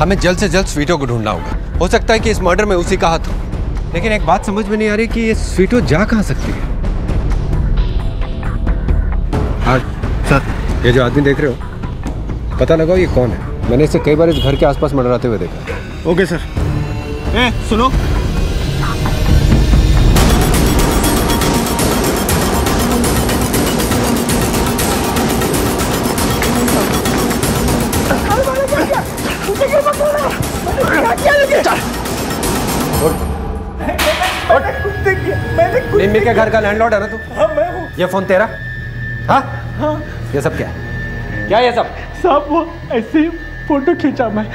हमें जल्द से जल्द स्वीटो को ढूंढना होगा हो सकता है कि इस मर्डर में उसी का हाथ हो लेकिन एक बात समझ में नहीं आ रही कि ये स्वीटो जा कहाँ सकती है? हाँ सर, ये जो आदमी देख रहे हो, पता लगाओ ये कौन है? मैंने इसे कई बार इस घर के आसपास मंडराते हुए देखा। Okay, sir. ए, सुनो। के घर का लैंडलॉर्ड है ना तू? हाँ मैं हूँ। ये फ़ोन तेरा? हाँ? हाँ। ये सब क्या है? क्या ये सब? साहब वो ऐसे ही फ़ोटो खींचा मैं।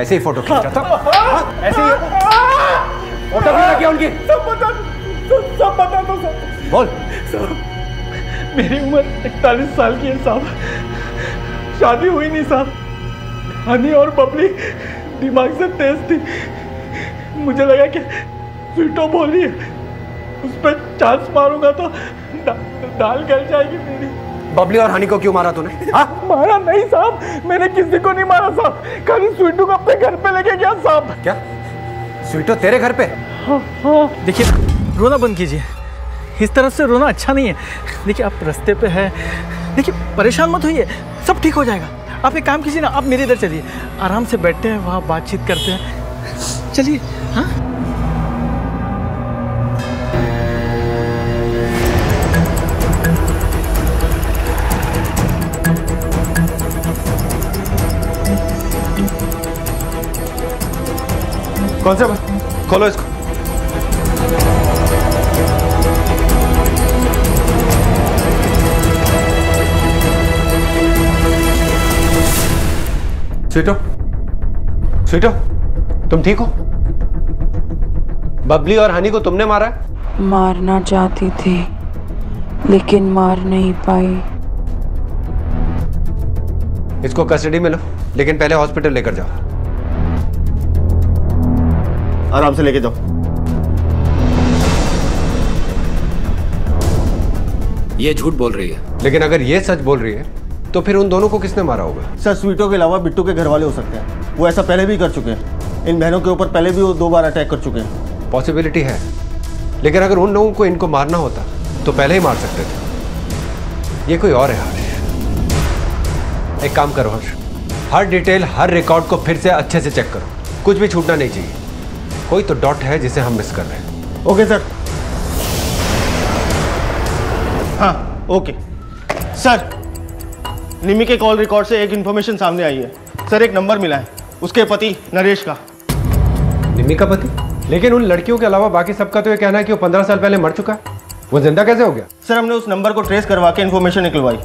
ऐसे ही फ़ोटो खींचा? था हाँ, ऐसे ही? फ़ोटो खींचा क्या उनकी? सब बता दो सब बता दो सब। बोल। साहब मेरी उम्र इकतालीस साल की है साहब। शादी हुई नहीं साहब। हनी और बबली दिमाग से तेज थी। मुझे लगा कि स्वीटो बोली है। उस पर चांस मारूँगा तो दा, दाल गल जाएगी मेरी। बबली और हनी को क्यों मारा तूने? हाँ? मारा नहीं साहब मैंने किसी को नहीं मारा साहब। खाली स्वीटू को अपने घर पे लेके गया साहब। क्या? स्वीटो तेरे घर पे? हाँ हाँ। देखिए रोना बंद कीजिए। इस तरह से रोना अच्छा नहीं है। देखिए आप रास्ते पे हैं। देखिए परेशान मत होइए। सब ठीक हो जाएगा। आप एक काम कीजिए ना आप मेरे इधर चलिए। आराम से बैठते हैं वहाँ बातचीत करते हैं। चलिए हाँ? कौन सा खोलो इसको। स्वीटो स्वीटो तुम ठीक हो? बबली और हनी को तुमने मारा है? मारना चाहती थी लेकिन मार नहीं पाई। इसको कस्टडी में लो लेकिन पहले हॉस्पिटल लेकर जाओ। आराम से लेके जाओ। ये झूठ बोल रही है। लेकिन अगर ये सच बोल रही है तो फिर उन दोनों को किसने मारा होगा? सर स्वीटो के अलावा बिट्टू के घर वाले हो सकते हैं। वो ऐसा पहले भी कर चुके हैं। इन बहनों के ऊपर पहले भी वो दो बार अटैक कर चुके हैं। पॉसिबिलिटी है। लेकिन अगर उन लोगों को इनको मारना होता तो पहले ही मार सकते थे। ये कोई और है हर्ष। एक काम करो हर्ष। हर डिटेल हर रिकॉर्ड को फिर से अच्छे से चेक करो। कुछ भी छूटना नहीं चाहिए। कोई तो डॉट है जिसे हम मिस कर रहे हैं। ओके सर हाँ ओके सर निमी के कॉल रिकॉर्ड से एक इन्फॉर्मेशन सामने आई है। सर एक नंबर मिला है उसके पति नरेश का। निम्मी का पति? लेकिन उन लड़कियों के अलावा बाकी सबका तो ये कहना है कि वो पंद्रह साल पहले मर चुका है। वो ज़िंदा कैसे हो गया? सर हमने उस नंबर को ट्रेस करवा के इन्फॉर्मेशन निकलवाई।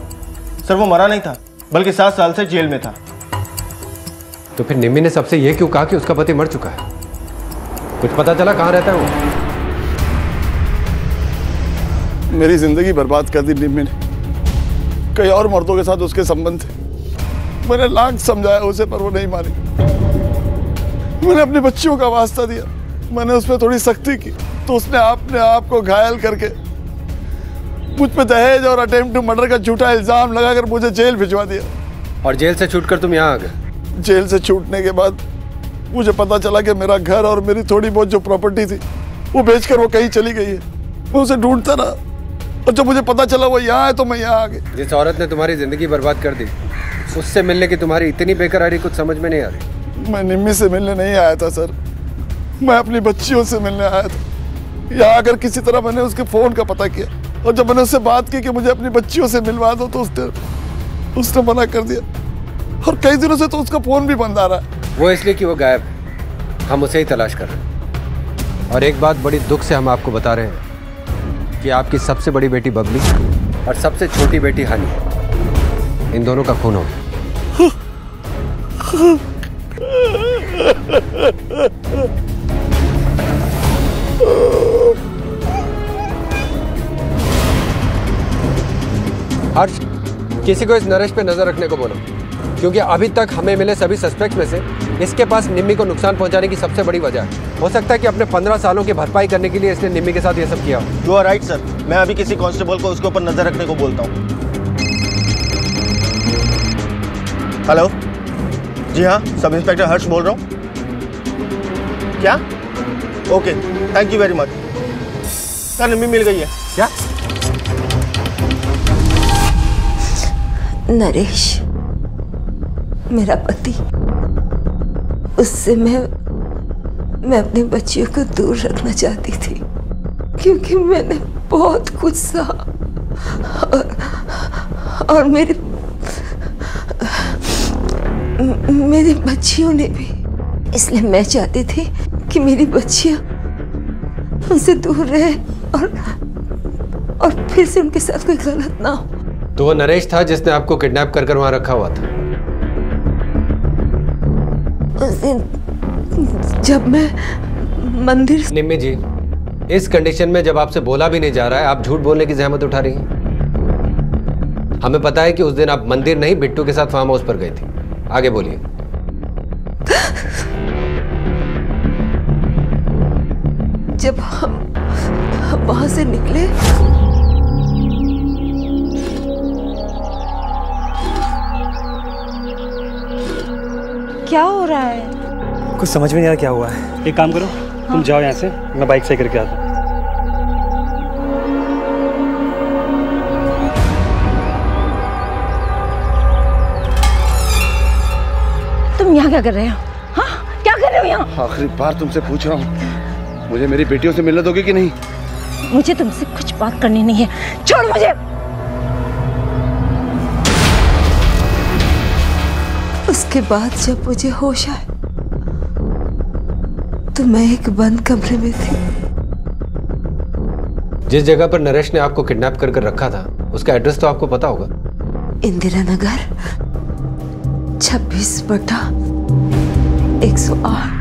सर वो मरा नहीं था बल्कि सात साल से जेल में था। तो फिर निम्मी ने सबसे ये क्यों कहा कि उसका पति मर चुका है? कुछ पता चला कहाँ रहता है वो? मेरी ज़िंदगी बर्बाद कर दी निम्मी ने। कई और मर्दों के साथ उसके संबंध थे। मैंने लाख समझाया उसे पर वो नहीं मानी। मैंने अपनी बच्चियों का वास्ता दिया। मैंने उस पर थोड़ी सख्ती की तो उसने अपने आप को घायल करके मुझ पे दहेज और अटेम्प्ट टू मर्डर का झूठा इल्ज़ाम लगाकर मुझे जेल भिजवा दिया। और जेल से छूटकर तुम यहाँ आ गए? जेल से छूटने के बाद मुझे पता चला कि मेरा घर और मेरी थोड़ी बहुत जो प्रॉपर्टी थी वो बेचकर वो कहीं चली गई है। मैं उसे ढूंढता रहा और जब मुझे पता चला वो यहाँ है तो मैं यहाँ आ गई जिस औरत ने तुम्हारी ज़िंदगी बर्बाद कर दी उससे मिलने की तुम्हारी इतनी बेकरारी कुछ समझ में नहीं आ रही। मैं निम्मी से मिलने नहीं आया था सर। मैं अपनी बच्चियों से मिलने आया था। यहाँ आकर किसी तरह मैंने उसके फ़ोन का पता किया और जब मैंने उससे बात की कि मुझे अपनी बच्चियों से मिलवा दो तो उसने उसने मना कर दिया। और कई दिनों से तो उसका फ़ोन भी बंद आ रहा है। वो इसलिए कि वो गायब। हम उसे ही तलाश कर रहे हैं। और एक बात बड़ी दुख से हम आपको बता रहे हैं कि आपकी सबसे बड़ी बेटी बबली और सबसे छोटी बेटी हनी। इन दोनों का खून हो हर्ष किसी को इस नरेश पे नज़र रखने को बोलो। क्योंकि अभी तक हमें मिले सभी सस्पेक्ट में से। इसके पास निम्मी को नुकसान पहुँचाने की सबसे बड़ी वजह है। हो सकता है कि अपने पंद्रह सालों की भरपाई करने के लिए इसने निम्मी के साथ ये सब किया हो। यू आर राइट सर मैं अभी किसी कांस्टेबल को उसके ऊपर नज़र रखने को बोलता हूँ। हेलो जी हाँ सब इंस्पेक्टर हर्ष बोल रहा हूँ। क्या? Okay thank you very much sir Nimmi मिल गई है। क्या? नरेश। मेरा पति उससे मैं मैं अपनी बच्चियों को दूर रखना चाहती थी क्योंकि मैंने बहुत कुछ सहा और, और मेरे मेरी बच्चियों ने भी। इसलिए मैं चाहती थी कि मेरी बच्चियाँ उनसे दूर रहे और और फिर से उनके साथ कोई गलत ना हो। तो वो नरेश था जिसने आपको किडनैप कर कर वहाँ रखा हुआ था? उस दिन जब मैं मंदिर निम्मी जी इस कंडीशन में जब आपसे बोला भी नहीं जा रहा है आप झूठ बोलने की जहमत उठा रही हैं। हमें पता है कि उस दिन आप मंदिर नहीं बिट्टू के साथ फार्म हाउस पर गई थी। आगे बोलिए। जब हम वहाँ से निकले क्या हो रहा है? कुछ समझ में नहीं आ रहा क्या हुआ है। एक काम करो हाँ। तुम जाओ यहाँ से मैं बाइक से करके आता हूँ। तुम यहाँ क्या कर रहे हो? हाँ क्या कर रहे हो यहाँ? आखिरी बार तुमसे पूछ रहा हूँ। मुझे मेरी बेटियों से मिलने दोगे कि नहीं? मुझे तुमसे कुछ बात करनी नहीं है। छोड़ मुझे! उसके बाद जब मुझे होश आया तो मैं एक बंद कमरे में थी। जिस जगह पर नरेश ने आपको किडनैप कर कर रखा था उसका एड्रेस तो आपको पता होगा। इंदिरा नगर छब्बीस बटा एक सौ आठ।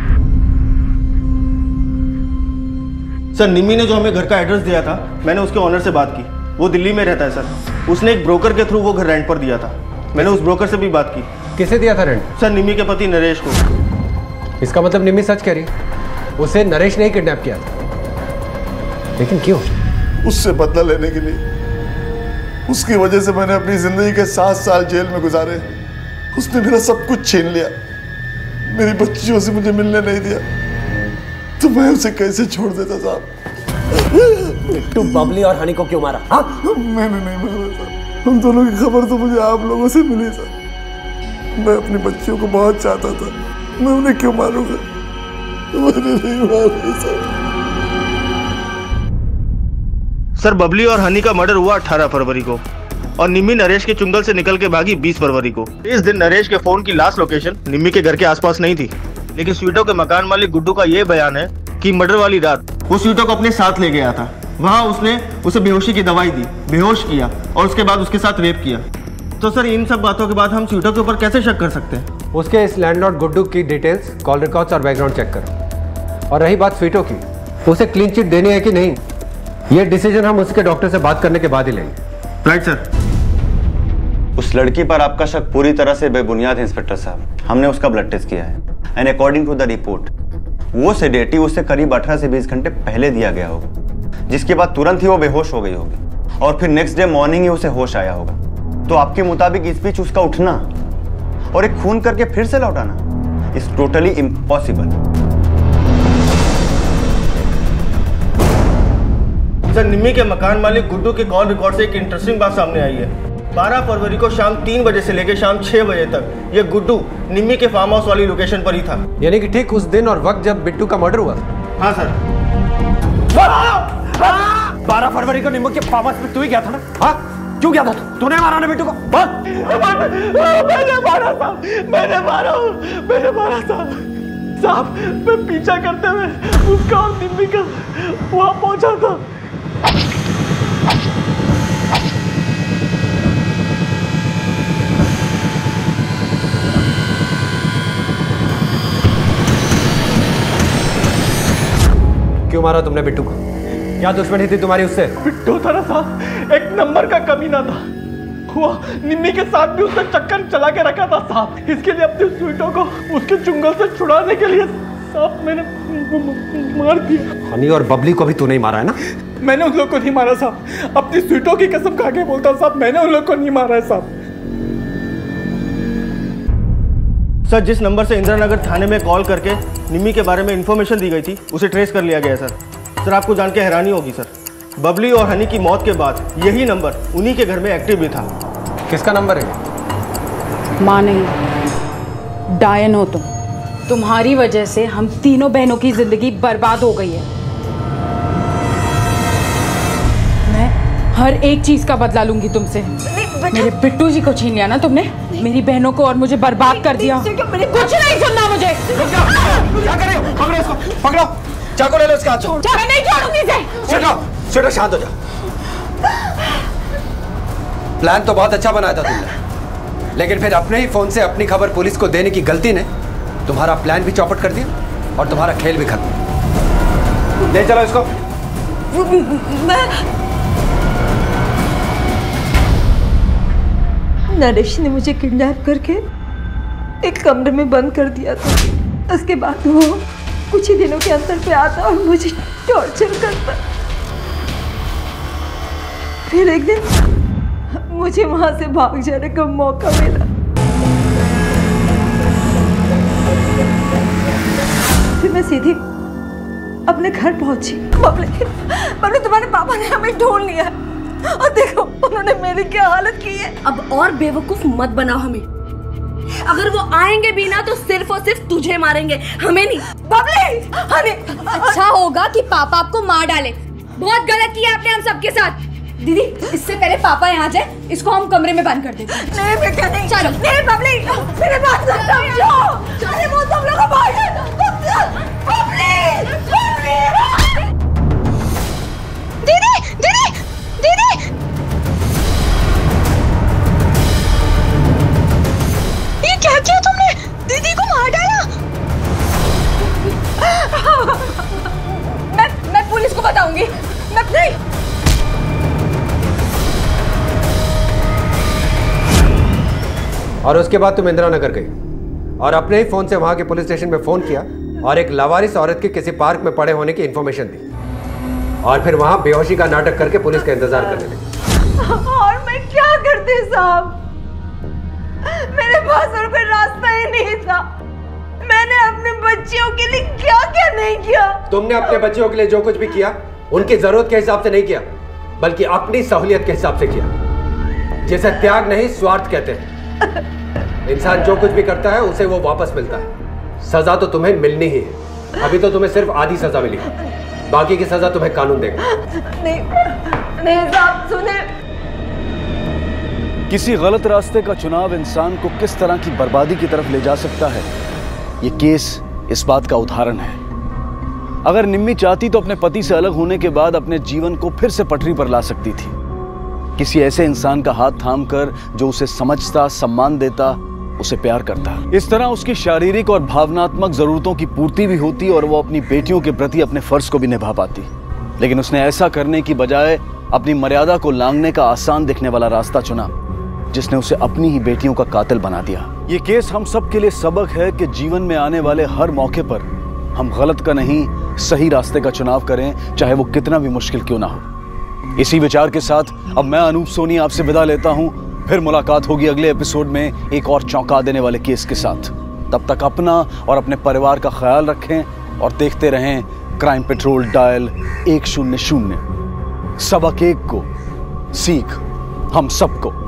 सर निम्मी ने जो हमें घर का एड्रेस दिया था मैंने उसके ऑनर से बात की। वो दिल्ली में रहता है सर। उसने एक ब्रोकर के थ्रू वो घर रेंट पर दिया था। मैंने उस ब्रोकर से भी बात की। किसे दिया था रेंट सर निम्मी के पति नरेश को। इसका मतलब निम्मी सच कह रही उसे नरेश ने ही किडनैप किया था। लेकिन क्यों? उससे बदला लेने के लिए। उसकी वजह से मैंने अपनी ज़िंदगी के सात साल जेल में गुजारे। उसने मेरा सब कुछ छीन लिया। मेरी बच्चियों से मुझे मिलने नहीं दिया। तो मैं उसे कैसे छोड़ देता साहब? तू बबली और हनी को क्यों मारा हाँ? मैंने नहीं मारा सर उन दोनों की खबर तो मुझे आप लोगों से मिली सर मैं अपनी बच्चियों को बहुत चाहता था। मैं उन्हें क्यों मारूँगा? सर। सर, बबली और हनी का मर्डर हुआ 18 फरवरी को और निम्मी नरेश के चुंगल से निकल के भागी 20 फरवरी को। इस दिन नरेश के फ़ोन की लास्ट लोकेशन निम्मी के घर के आसपास नहीं थी। लेकिन स्वीटो के मकान मालिक गुड्डू का ये बयान है कि मर्डर वाली रात वो स्वीटो को अपने साथ ले गया था। वहाँ उसने उसे बेहोशी की दवाई दी, बेहोश किया और उसके बाद उसके साथ रेप किया। तो सर इन सब बातों के बाद हम स्वीटो के ऊपर कैसे शक कर सकते हैं? उसके इस लैंडलॉर्ड गुड्डू की डिटेल्स कॉल रिकॉर्ड्स और बैकग्राउंड चेक करो। और रही बात स्वीटो की उसे क्लीन चिट देनी है कि नहीं? ये डिसीज़न हम उसके डॉक्टर से बात करने के बाद ही लेंगे। राइट सर उस लड़की पर आपका शक पूरी तरह से बेबुनियाद है इंस्पेक्टर साहब। हमने उसका ब्लड टेस्ट किया है। And according to the report वो सेडेटिव उससे करीब 18 से 20 घंटे पहले दिया गया होगा। जिसके बाद तुरंत ही वो बेहोश हो गई होगी। और फिर नेक्स्ट डे मॉर्निंग ही उसे होश आया होगा। तो आपके मुताबिक इस बीच उसका उठना और एक खून करके फिर से लौटाना is totally impossible sir Nimmi के मकान मालिक गुड्डू के कॉल रिकॉर्ड से एक इंटरेस्टिंग बात सामने आई है। 12 फरवरी को शाम तीन बजे से लेकर शाम 6 बजे तक ये गुड्डू निम्मी के फार्म हाउस वाली लोकेशन पर ही था। यानी कि ठीक उस दिन और वक्त जब बिट्टू का मर्डर हुआ। हाँ सर। बारह फरवरी को निम्बू के फार्म हाउस में तू ही गया था ना? हाँ। क्यों गया था तू? तूने मारा ना बिट्टू को? बोल मैंने मारा था मैंने मारा मैंने मारा था। साहब मैं पीछा करते हुए उसका और निम्मी का वहाँ पहुँचा था। क्यों मारा तुमने बिट्टू को? क्या दुश्मनी थी तुम्हारी उससे? बिट्टू था ना साहब एक नंबर का कमीना था। हुआ निम्मी के साथ भी उसने चक्कर चला के रखा था साहब। इसके लिए अपनी स्वीटों को उसके चुंगल से छुड़ाने के लिए साहब मैंने मार दिया। हनी और बबली को भी तू नहीं मारा है ना? मैंने उन लोग को नहीं मारा साहब। अपनी स्वीटों की कसम खा के बोलता साहब मैंने उन लोग को नहीं मारा है साहब। सर जिस नंबर से इंदिरा नगर थाने में कॉल करके निम्मी के बारे में इंफॉर्मेशन दी गई थी उसे ट्रेस कर लिया गया है सर। सर आपको जान के हैरानी होगी सर। बबली और हनी की मौत के बाद यही नंबर उन्हीं के घर में एक्टिव भी था। किसका नंबर है? माँ नहीं डायन हो तुम। तुम्हारी वजह से हम तीनों बहनों की ज़िंदगी बर्बाद हो गई है। मैं हर एक चीज़ का बदला लूँगी तुमसे। मेरे बिट्टू जी को छीन लिया ना तुमने? मेरी बहनों को और मुझे बर्बाद कर दिया। कुछ नहीं सुनना मुझे। क्या कर रहे हो? पकड़ो इसको। पकड़ो। चाकू ले लो इसके से मैं नहीं छोड़ूँगी इसे। सुनो सुनो शांत हो जा। प्लान तो बहुत अच्छा बनाया था तुमने। लेकिन फिर अपने ही फ़ोन से अपनी खबर पुलिस को देने की गलती ने तुम्हारा प्लान भी चौपट कर दिया और तुम्हारा खेल भी खत्म। ले चलो इसको। नरेश ने मुझे किडनैप करके एक कमरे में बंद कर दिया था। उसके बाद वो कुछ ही दिनों के अंतर पे आता और मुझे टॉर्चर करता। फिर एक दिन मुझे वहाँ से भाग जाने का मौका मिला। फिर मैं सीधी अपने घर पहुँची। बबली, तुम्हारे पापा ने हमें ढूंढ लिया। और देखो, उन्होंने मेरी क्या हालत की है। अब और बेवकूफ़ मत बनाओ हमें। अगर वो आएँगे भी ना तो सिर्फ़ और सिर्फ़ तुझे मारेंगे। हमें नहीं। बबली! हनी अच्छा होगा कि पापा आपको मार डाले। बहुत गलत किया आपने हम सबके साथ। दीदी इससे पहले पापा यहाँ जाए इसको हम कमरे में बंद कर देते नहीं बेटा नहीं चलो। नहीं बबली! मेरे बात को समझो अरे वो तुम लोग मार बबली! बबली! क्या किया तुमने? दीदी को मार डाला। मैं मैं पुलिस को बताऊँगी। मैं नहीं और उसके बाद तुम इंदिरा नगर गई। और अपने ही फ़ोन से वहाँ के पुलिस स्टेशन में फ़ोन किया और एक लावारिस औरत के किसी पार्क में पड़े होने की इंफॉर्मेशन दी। और फिर वहाँ बेहोशी का नाटक करके पुलिस का इंतज़ार करने लगी। और मैं क्या करती साहब? मेरे पास और कोई रास्ता ही नहीं था। मैंने अपने बच्चियों के लिए क्या क्या नहीं किया? तुमने अपने बच्चों के लिए जो कुछ भी किया उनकी ज़रूरत के हिसाब से नहीं किया बल्कि अपनी सहूलियत के हिसाब से किया। जिसे त्याग नहीं स्वार्थ कहते हैं। इंसान जो कुछ भी करता है उसे वो वापस मिलता है। सजा तो तुम्हें मिलनी ही है। अभी तो तुम्हें सिर्फ़ आधी सजा मिली। बाकी की सजा तुम्हें कानून देगा। नहीं नहीं साहब सुने। किसी गलत रास्ते का चुनाव इंसान को किस तरह की बर्बादी की तरफ़ ले जा सकता है? ये केस इस बात का उदाहरण है। अगर निम्मी चाहती तो अपने पति से अलग होने के बाद अपने जीवन को फिर से पटरी पर ला सकती थी। किसी ऐसे इंसान का हाथ थाम कर जो उसे समझता, सम्मान देता, उसे प्यार करता। इस तरह उसकी शारीरिक और भावनात्मक जरूरतों की पूर्ति भी होती और वो अपनी बेटियों के प्रति अपने फ़र्ज़ को भी निभा पाती। लेकिन उसने ऐसा करने की बजाय अपनी मर्यादा को लांघने का आसान दिखने वाला रास्ता चुना। जिसने उसे अपनी ही बेटियों का कातिल बना दिया। ये केस हम सब के लिए सबक है कि जीवन में आने वाले हर मौके पर हम गलत का नहीं, सही रास्ते का चुनाव करें, चाहे वो कितना भी मुश्किल क्यों ना हो। इसी विचार के साथ अब मैं अनूप सोनी आपसे विदा लेता हूँ। फिर मुलाकात होगी अगले एपिसोड में एक और चौंका देने वाले केस के साथ। तब तक अपना और अपने परिवार का ख्याल रखें और देखते रहें क्राइम पेट्रोल डायल एक शून्य शून्य। सबक एक को, सीख हम सबको।